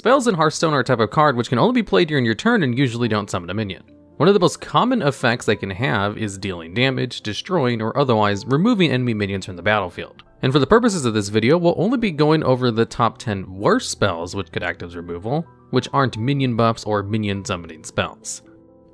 Spells in Hearthstone are a type of card which can only be played during your turn and usually don't summon a minion. One of the most common effects they can have is dealing damage, destroying, or otherwise removing enemy minions from the battlefield. And for the purposes of this video, we'll only be going over the top 10 worst spells which could act as removal, which aren't minion buffs or minion summoning spells.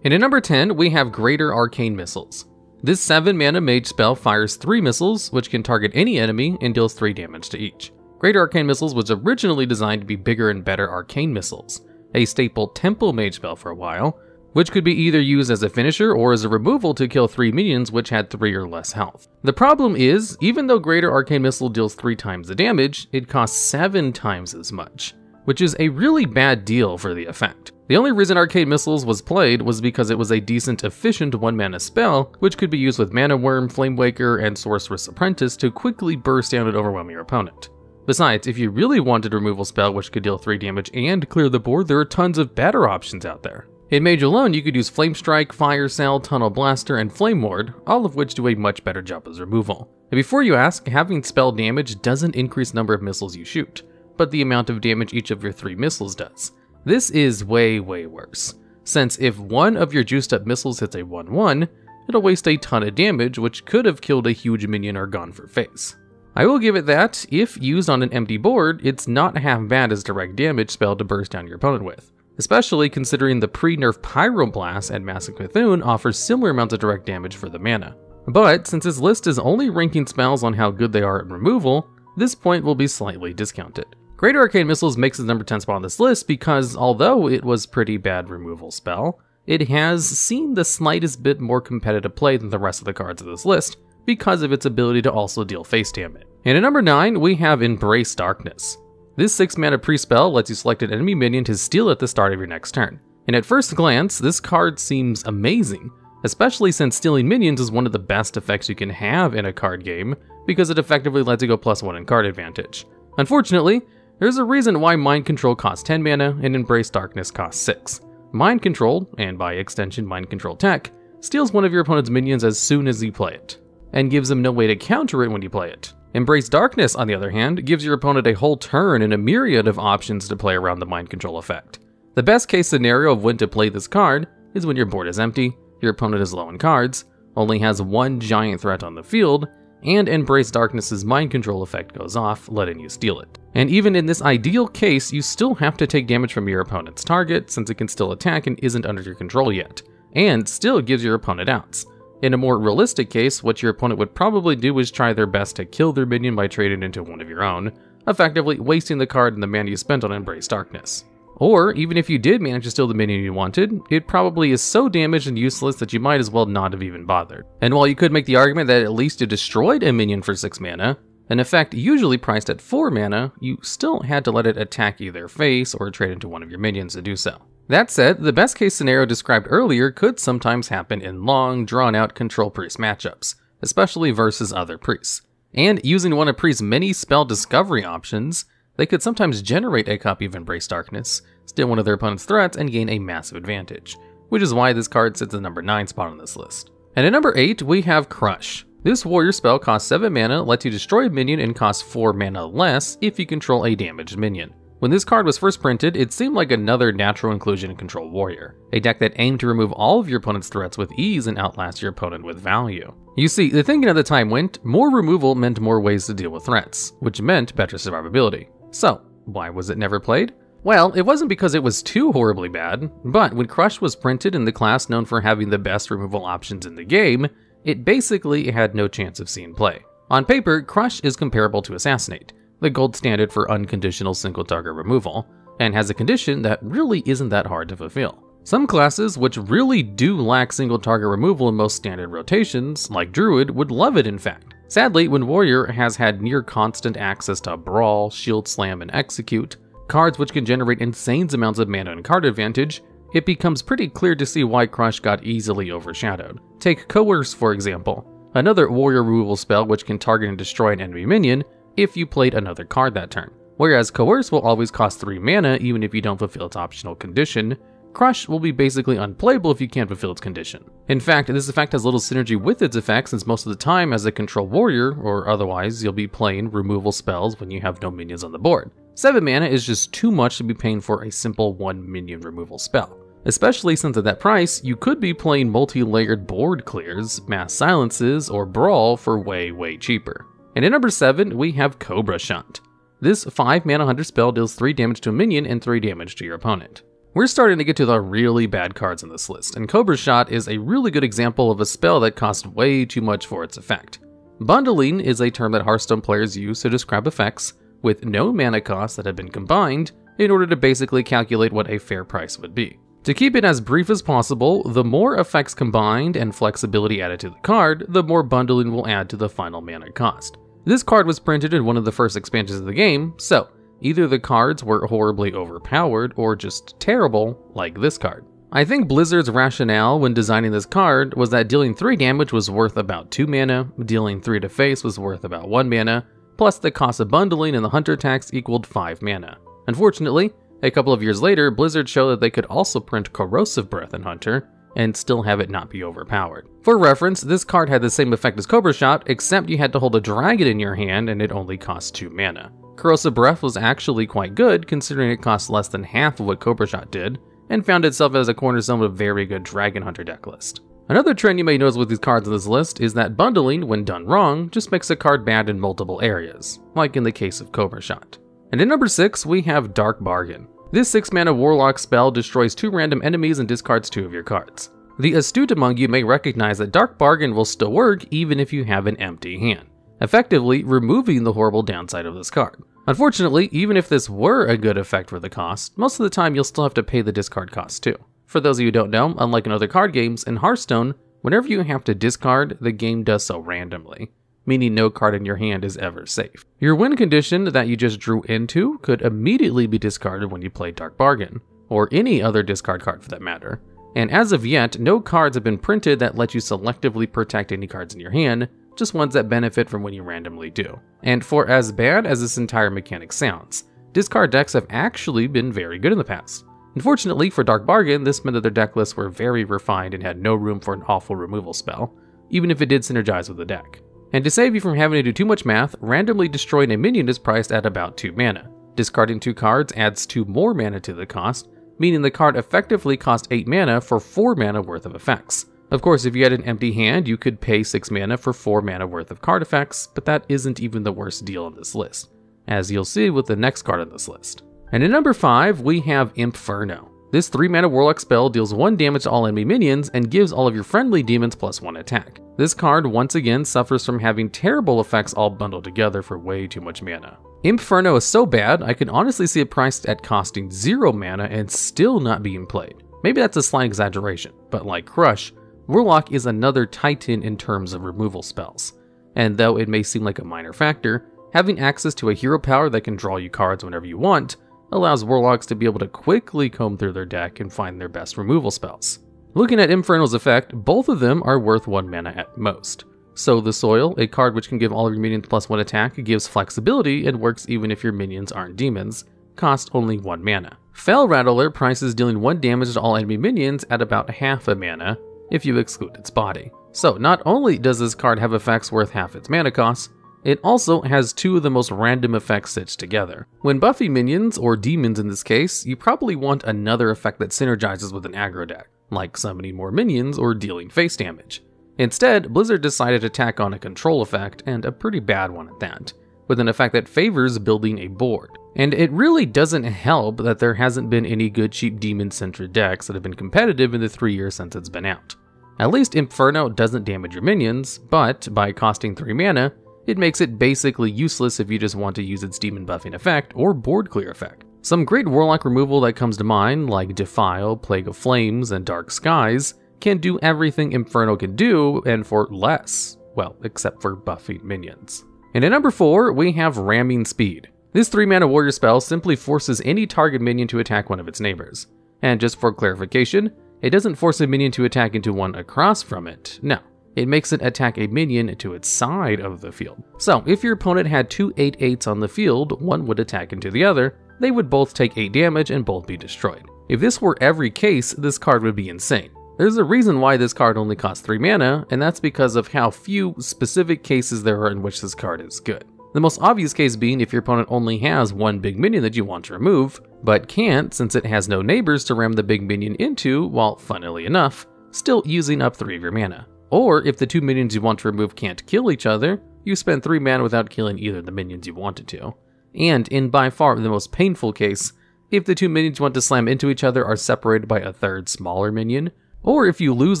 And at number 10, we have Greater Arcane Missiles. This 7 mana mage spell fires 3 missiles, which can target any enemy and deals 3 damage to each. Greater Arcane Missiles was originally designed to be bigger and better arcane missiles, a staple tempo mage spell for a while, which could be either used as a finisher or as a removal to kill 3 minions which had 3 or less health. The problem is, even though Greater Arcane Missile deals 3 times the damage, it costs 7 times as much, which is a really bad deal for the effect. The only reason Arcane Missiles was played was because it was a decent efficient 1 mana spell, which could be used with Mana Wyrm, Flamewaker, and Sorcerer's Apprentice to quickly burst down and overwhelm your opponent. Besides, if you really wanted a removal spell which could deal 3 damage and clear the board, there are tons of better options out there. In Mage alone, you could use Flamestrike, Fire Cell, Tunnel Blaster, and Flame Ward, all of which do a much better job as removal. And before you ask, having spell damage doesn't increase number of missiles you shoot, but the amount of damage each of your three missiles does. This is way, way worse, since if one of your juiced up missiles hits a 1-1, it'll waste a ton of damage, which could have killed a huge minion or gone for face. I will give it that, if used on an empty board, it's not half bad as direct damage spell to burst down your opponent with especially considering the pre-nerf Pyroblast and Massive Cthulhu offers similar amounts of direct damage for the mana. But since this list is only ranking spells on how good they are at removal, this point will be slightly discounted. Greater Arcane Missiles makes the number 10 spot on this list because although it was pretty bad removal spell, it has seen the slightest bit more competitive play than the rest of the cards of this list because of its ability to also deal face damage. And at number 9, we have Embrace Darkness. This 6 mana priest spell lets you select an enemy minion to steal at the start of your next turn. And at first glance, this card seems amazing, especially since stealing minions is one of the best effects you can have in a card game, because it effectively lets you go plus 1 in card advantage. Unfortunately, there's a reason why Mind Control costs 10 mana and Embrace Darkness costs 6. Mind Control, and by extension Mind Control Tech, steals one of your opponent's minions as soon as you play it, and gives them no way to counter it when you play it. Embrace Darkness, on the other hand, gives your opponent a whole turn and a myriad of options to play around the mind control effect. The best case scenario of when to play this card is when your board is empty, your opponent is low in cards, only has one giant threat on the field, and Embrace Darkness's mind control effect goes off, letting you steal it. And even in this ideal case, you still have to take damage from your opponent's target since it can still attack and isn't under your control yet, and still gives your opponent outs. In a more realistic case, what your opponent would probably do is try their best to kill their minion by trading into one of your own, effectively wasting the card and the mana you spent on Embrace Darkness. Or, even if you did manage to steal the minion you wanted, it probably is so damaged and useless that you might as well not have even bothered. And while you could make the argument that at least you destroyed a minion for 6 mana, an effect usually priced at 4 mana, you still had to let it attack either face or trade into one of your minions to do so. That said, the best case scenario described earlier could sometimes happen in long, drawn out control priest matchups, especially versus other priests. And using one of priest's many spell discovery options, they could sometimes generate a copy of Embrace Darkness, steal one of their opponent's threats, and gain a massive advantage, which is why this card sits at the number 9 spot on this list. And at number 8, we have Crush. This warrior spell costs 7 mana, lets you destroy a minion, and costs 4 mana less if you control a damaged minion. When this card was first printed, it seemed like another natural inclusion in Control Warrior, a deck that aimed to remove all of your opponent's threats with ease and outlast your opponent with value. You see, the thinking at the time went, more removal meant more ways to deal with threats, which meant better survivability. So, why was it never played? Well, it wasn't because it was too horribly bad, but when Crush was printed in the class known for having the best removal options in the game, it basically had no chance of seeing play. On paper, Crush is comparable to Assassinate, the gold standard for unconditional single target removal, and has a condition that really isn't that hard to fulfill. Some classes, which really do lack single target removal in most standard rotations, like Druid, would love it in fact. Sadly, when Warrior has had near constant access to Brawl, Shield Slam, and Execute, cards which can generate insane amounts of mana and card advantage, it becomes pretty clear to see why Crush got easily overshadowed. Take Coerce for example, another warrior removal spell which can target and destroy an enemy minion, if you played another card that turn. Whereas Coerce will always cost 3 mana even if you don't fulfill its optional condition, Crush will be basically unplayable if you can't fulfill its condition. In fact, this effect has little synergy with its effect since most of the time as a control warrior, or otherwise, you'll be playing removal spells when you have no minions on the board. 7 mana is just too much to be paying for a simple 1 minion removal spell. Especially since at that price, you could be playing multi-layered board clears, mass silences, or brawl for way, way cheaper. And at number 7, we have Cobra Shot. This 5 mana hunter spell deals 3 damage to a minion and 3 damage to your opponent. We're starting to get to the really bad cards in this list, and Cobra Shot is a really good example of a spell that costs way too much for its effect. Bundling is a term that Hearthstone players use to describe effects with no mana cost that have been combined in order to basically calculate what a fair price would be. To keep it as brief as possible, the more effects combined and flexibility added to the card, the more bundling will add to the final mana cost. This card was printed in one of the first expansions of the game, so either the cards were horribly overpowered or just terrible, like this card. I think Blizzard's rationale when designing this card was that dealing 3 damage was worth about 2 mana, dealing 3 to face was worth about 1 mana, plus the cost of bundling and the hunter tax equaled 5 mana. Unfortunately, a couple of years later, Blizzard showed that they could also print Corrosive Breath in Hunter, and still have it not be overpowered. For reference, this card had the same effect as Cobra Shot, except you had to hold a dragon in your hand and it only cost 2 mana. Corrosive Breath was actually quite good, considering it cost less than half of what Cobra Shot did, and found itself as a cornerstone of a very good Dragon Hunter deck list. Another trend you may notice with these cards on this list is that bundling, when done wrong, just makes a card bad in multiple areas, like in the case of Cobra Shot. And in number 6, we have Dark Bargain. This 6 mana Warlock spell destroys 2 random enemies and discards 2 of your cards. The astute among you may recognize that Dark Bargain will still work even if you have an empty hand, effectively removing the horrible downside of this card. Unfortunately, even if this were a good effect for the cost, most of the time you'll still have to pay the discard cost too. For those of you who don't know, unlike in other card games, in Hearthstone, whenever you have to discard, the game does so randomly meaning no card in your hand is ever safe. Your win condition that you just drew into could immediately be discarded when you play Dark Bargain, or any other discard card for that matter. And as of yet, no cards have been printed that let you selectively protect any cards in your hand, just ones that benefit from when you randomly do. And for as bad as this entire mechanic sounds, discard decks have actually been very good in the past. Unfortunately for Dark Bargain, this meant that their deck lists were very refined and had no room for an awful removal spell, even if it did synergize with the deck. And to save you from having to do too much math, randomly destroying a minion is priced at about 2 mana. Discarding 2 cards adds 2 more mana to the cost, meaning the card effectively costs 8 mana for 4 mana worth of effects. Of course, if you had an empty hand, you could pay 6 mana for 4 mana worth of card effects, but that isn't even the worst deal on this list, as you'll see with the next card on this list. And at number 5, we have Impferno. This 3 mana Warlock spell deals 1 damage to all enemy minions and gives all of your friendly demons plus 1 attack. This card once again suffers from having terrible effects all bundled together for way too much mana. Impferno is so bad, I can honestly see it priced at costing 0 mana and still not being played. Maybe that's a slight exaggeration, but like Crush, Warlock is another titan in terms of removal spells. And though it may seem like a minor factor, having access to a hero power that can draw you cards whenever you want allows Warlocks to be able to quickly comb through their deck and find their best removal spells. Looking at Impferno's effect, both of them are worth 1 mana at most. So the Soil, a card which can give all of your minions plus 1 attack, gives flexibility and works even if your minions aren't demons, cost only 1 mana. Fell Rattler prices dealing 1 damage to all enemy minions at about half a mana, if you exclude its body. So not only does this card have effects worth half its mana cost, it also has two of the most random effects stitched together. When buffing minions, or demons in this case, you probably want another effect that synergizes with an aggro deck, like summoning more minions or dealing face damage. Instead, Blizzard decided to tack on a control effect, and a pretty bad one at that, with an effect that favors building a board. And it really doesn't help that there hasn't been any good cheap demon-centered decks that have been competitive in the three years since it's been out. At least Impferno doesn't damage your minions, but by costing 3 mana, it makes it basically useless if you just want to use its demon buffing effect or board clear effect. Some great Warlock removal that comes to mind, like Defile, Plague of Flames, and Dark Skies, can do everything Impferno can do, and for less. Well, except for buffing minions. And at number 4, we have Ramming Speed. This 3 mana warrior spell simply forces any target minion to attack one of its neighbors. And just for clarification, it doesn't force a minion to attack into one across from it, no it makes it attack a minion to its side of the field. So, if your opponent had two 8-8s on the field, one would attack into the other, they would both take 8 damage and both be destroyed. If this were every case, this card would be insane. There's a reason why this card only costs 3 mana, and that's because of how few specific cases there are in which this card is good. The most obvious case being if your opponent only has one big minion that you want to remove, but can't since it has no neighbors to ram the big minion into, while funnily enough, still using up 3 of your mana. Or if the two minions you want to remove can't kill each other, you spend 3 mana without killing either of the minions you wanted to. And in by far the most painful case, if the two minions you want to slam into each other are separated by a third smaller minion, or if you lose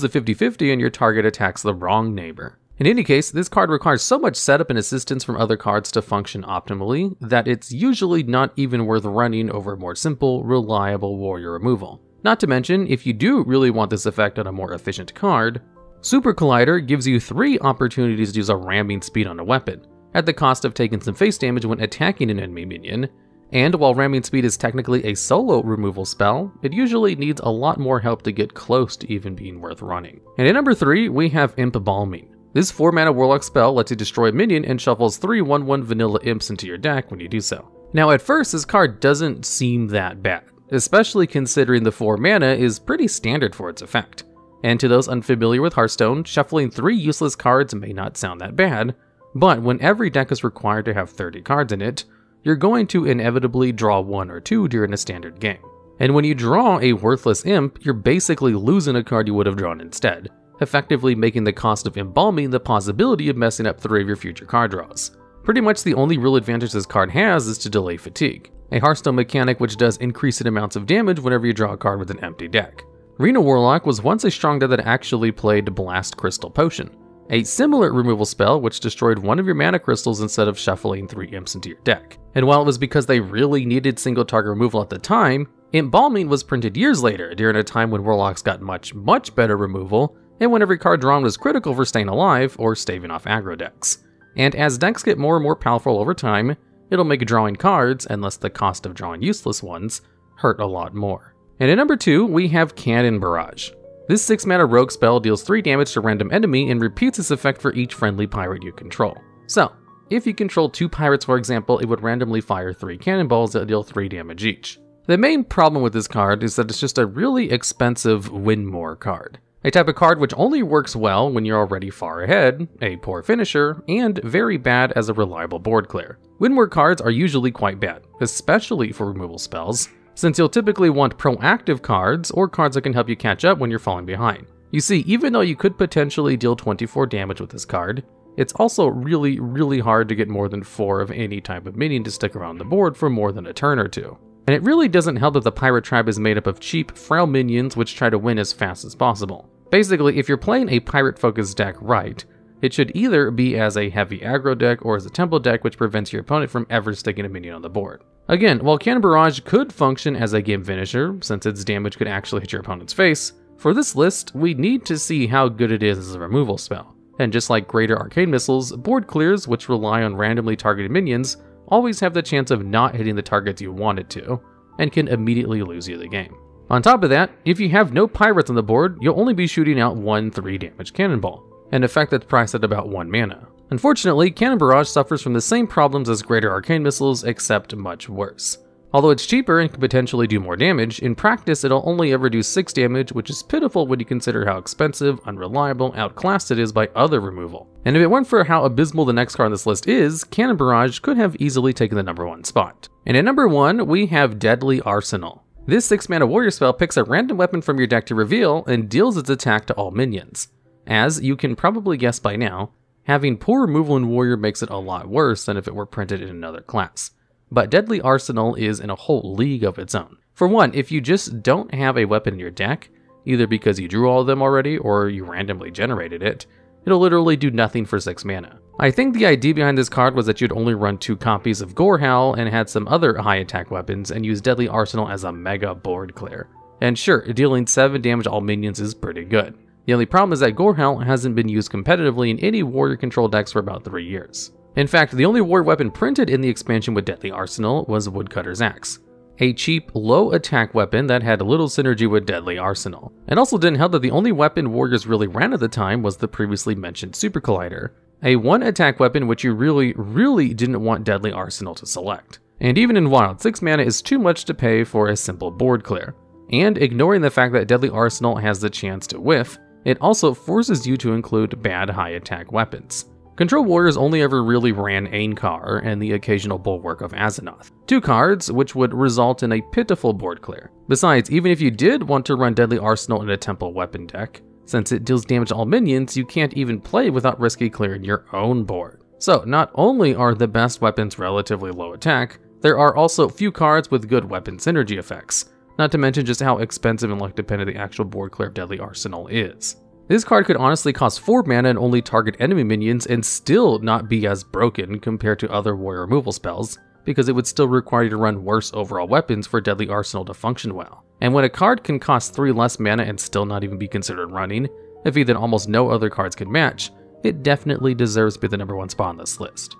the 50-50 and your target attacks the wrong neighbor. In any case, this card requires so much setup and assistance from other cards to function optimally that it's usually not even worth running over more simple, reliable warrior removal. Not to mention, if you do really want this effect on a more efficient card, Supercollider gives you 3 opportunities to use a ramming speed on a weapon, at the cost of taking some face damage when attacking an enemy minion, and while Ramming Speed is technically a solo removal spell, it usually needs a lot more help to get close to even being worth running. And at number 3, we have Impbalming. This 4 mana Warlock spell lets you destroy a minion and shuffles 3 1 1 vanilla imps into your deck when you do so. Now at first this card doesn't seem that bad, especially considering the 4 mana is pretty standard for its effect. And to those unfamiliar with Hearthstone, shuffling 3 useless cards may not sound that bad, but when every deck is required to have 30 cards in it, you're going to inevitably draw one or two during a standard game. And when you draw a worthless imp, you're basically losing a card you would have drawn instead, effectively making the cost of Impbalming the possibility of messing up three of your future card draws. Pretty much the only real advantage this card has is to delay fatigue, a Hearthstone mechanic which does increasing amounts of damage whenever you draw a card with an empty deck. Reno Warlock was once a strong deck that actually played Blastcrystal Potion, a similar removal spell which destroyed one of your mana crystals instead of shuffling three imps into your deck. And while it was because they really needed single target removal at the time, Impbalming was printed years later during a time when Warlocks got much, much better removal, and when every card drawn was critical for staying alive or staving off aggro decks. And as decks get more and more powerful over time, it'll make drawing cards, unless the cost of drawing useless ones, hurt a lot more. And at number 2, we have Cannon Barrage. This 6 mana rogue spell deals 3 damage to random enemy and repeats its effect for each friendly pirate you control. So, if you control 2 pirates for example, it would randomly fire 3 cannonballs that deal 3 damage each. The main problem with this card is that it's just a really expensive win more card. A type of card which only works well when you're already far ahead, a poor finisher, and very bad as a reliable board clear. Win more cards are usually quite bad, especially for removal spells, since you'll typically want proactive cards or cards that can help you catch up when you're falling behind. You see, even though you could potentially deal 24 damage with this card, it's also really, really hard to get more than 4 of any type of minion to stick around the board for more than a turn or two. And it really doesn't help that the pirate tribe is made up of cheap, frail minions which try to win as fast as possible. Basically, if you're playing a pirate focused deck right, it should either be as a heavy aggro deck or as a tempo deck which prevents your opponent from ever sticking a minion on the board. Again, while Cannon Barrage could function as a game finisher, since its damage could actually hit your opponent's face, for this list, we need to see how good it is as a removal spell. And just like Greater Arcane Missiles, board clears, which rely on randomly targeted minions, always have the chance of not hitting the targets you want it to, and can immediately lose you the game. On top of that, if you have no pirates on the board, you'll only be shooting out one 3 damage cannonball, an effect that's priced at about 1 mana. Unfortunately, Cannon Barrage suffers from the same problems as Greater Arcane Missiles, except much worse. Although it's cheaper and can potentially do more damage, in practice it'll only ever do 6 damage, which is pitiful when you consider how expensive, unreliable, outclassed it is by other removal. And if it weren't for how abysmal the next card on this list is, Cannon Barrage could have easily taken the number 1 spot. And at number 1, we have Deadly Arsenal. This 6 mana warrior spell picks a random weapon from your deck to reveal and deals its attack to all minions. As you can probably guess by now, Having poor removal in Warrior makes it a lot worse than if it were printed in another class. But Deadly Arsenal is in a whole league of its own. For one, if you just don't have a weapon in your deck, either because you drew all of them already or you randomly generated it, it'll literally do nothing for 6 mana. I think the idea behind this card was that you'd only run two copies of Gorehowl and had some other high attack weapons and use Deadly Arsenal as a mega board clear. And sure, dealing 7 damage to all minions is pretty good. The only problem is that Gorehowl hasn't been used competitively in any warrior control decks for about 3 years. In fact, the only warrior weapon printed in the expansion with Deadly Arsenal was Woodcutter's Axe, a cheap, low attack weapon that had little synergy with Deadly Arsenal. It also didn't help that the only weapon warriors really ran at the time was the previously mentioned Supercollider, a one attack weapon which you really, really didn't want Deadly Arsenal to select. And even in Wild, 6 mana is too much to pay for a simple board clear. And ignoring the fact that Deadly Arsenal has the chance to whiff, it also forces you to include bad high attack weapons. Control Warriors only ever really ran Ainkar and the occasional Bulwark of Azzinoth. Two cards, which would result in a pitiful board clear. Besides, even if you did want to run Deadly Arsenal in a tempo weapon deck, since it deals damage to all minions, you can't even play without risky clearing your own board. So, not only are the best weapons relatively low attack, there are also few cards with good weapon synergy effects, not to mention just how expensive and luck dependent the actual board clear of Deadly Arsenal is. This card could honestly cost 4 mana and only target enemy minions and still not be as broken compared to other warrior removal spells, because it would still require you to run worse overall weapons for Deadly Arsenal to function well. And when a card can cost 3 less mana and still not even be considered running, if even almost no other cards can match, it definitely deserves to be the number one spot on this list.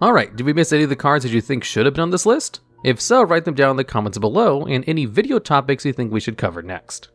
Alright, did we miss any of the cards that you think should have been on this list? If so, write them down in the comments below and any video topics you think we should cover next.